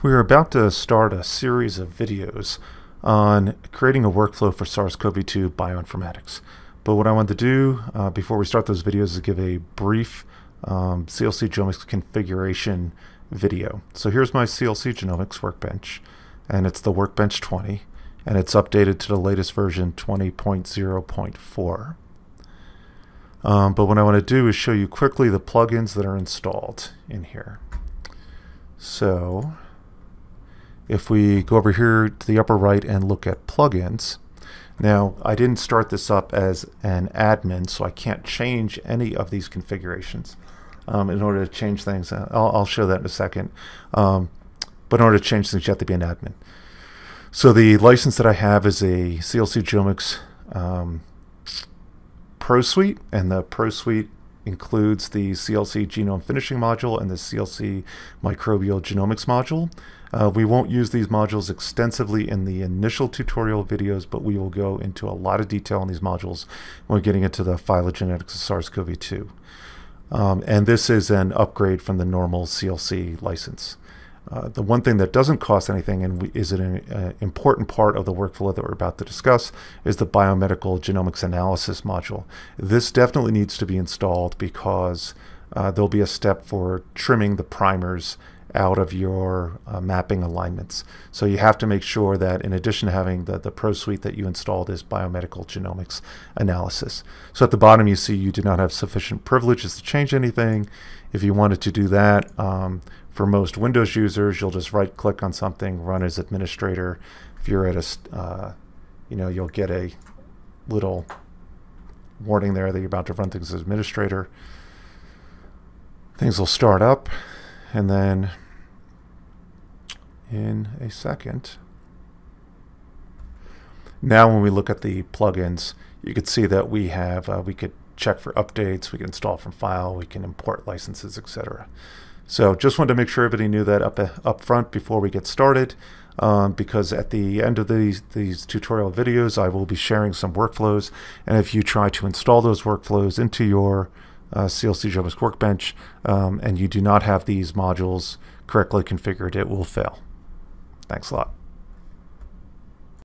We're about to start a series of videos on creating a workflow for SARS-CoV-2 bioinformatics. But what I want to do uh, before we start those videos is give a brief um, CLC Genomics configuration video. So here's my CLC Genomics workbench, and it's the Workbench 20, and it's updated to the latest version 20.0.4. Um, but what I want to do is show you quickly the plugins that are installed in here. So if we go over here to the upper right and look at plugins, now I didn't start this up as an admin, so I can't change any of these configurations. Um, in order to change things, uh, I'll, I'll, show that in a second. Um, but in order to change things, you have to be an admin. So the license that I have is a CLC Genomics um, Pro Suite, and the Pro Suite includes the CLC Genome Finishing module and the CLC Microbial Genomics module. Uh, we won't use these modules extensively in the initial tutorial videos, but we will go into a lot of detail on these modules when getting into the phylogenetics of SARS-CoV-2. Um, and this is an upgrade from the normal CLC license. Uh, the one thing that doesn't cost anything and we, is an uh, important part of the workflow that we're about to discuss is the biomedical genomics analysis module. This definitely needs to be installed because uh, there'll be a step for trimming the primers out of your uh, mapping alignments. So you have to make sure that in addition to having the, the Pro Suite that you installed is biomedical genomics analysis. So at the bottom you see you do not have sufficient privileges to change anything. If you wanted to do that, um, for most Windows users, you'll just right click on something, run as administrator. If you're at a, uh, you know, you'll get a little warning there that you're about to run things as administrator. Things will start up and then in a second. Now when we look at the plugins, you can see that we have, uh, we could check for updates, we can install from file, we can import licenses, etc. So just wanted to make sure everybody knew that up, uh, up front before we get started. Um, because at the end of these, these tutorial videos, I will be sharing some workflows. And if you try to install those workflows into your uh, CLC Genomics Workbench um, and you do not have these modules correctly configured, it will fail. Thanks a lot.